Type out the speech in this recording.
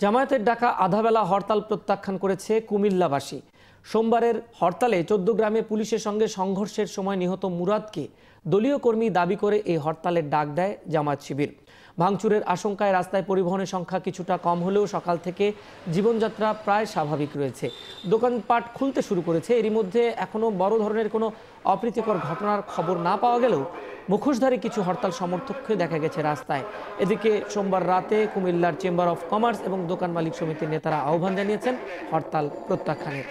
জামায়াতের ডাকা আধাবেলা হরতাল প্রত্যাখ্যান করেছে কুমিল্লাবাসী। সোমবারের হরতালে চোদ্দ গ্রামে পুলিশের সঙ্গে সংঘর্ষের সময় নিহত মুরাদকে দলীয় কর্মী দাবি করে এই হরতালের ডাক দেয় জামায়াত শিবির। ভাঙচুরের আশঙ্কায় রাস্তায় পরিবহনের সংখ্যা কিছুটা কম হলেও সকাল থেকে জীবনযাত্রা প্রায় স্বাভাবিক রয়েছে। দোকানপাট খুলতে শুরু করেছে। এরই মধ্যে এখনও বড় ধরনের কোনো অপ্রীতিকর ঘটনার খবর না পাওয়া গেলেও মুখোশধারী কিছু হরতাল সমর্থককে দেখা গেছে রাস্তায়। এদিকে সোমবার রাতে কুমিল্লার চেম্বার অফ কমার্স এবং দোকান মালিক সমিতির নেতারা আহ্বান জানিয়েছেন হরতাল প্রত্যাখ্যানের।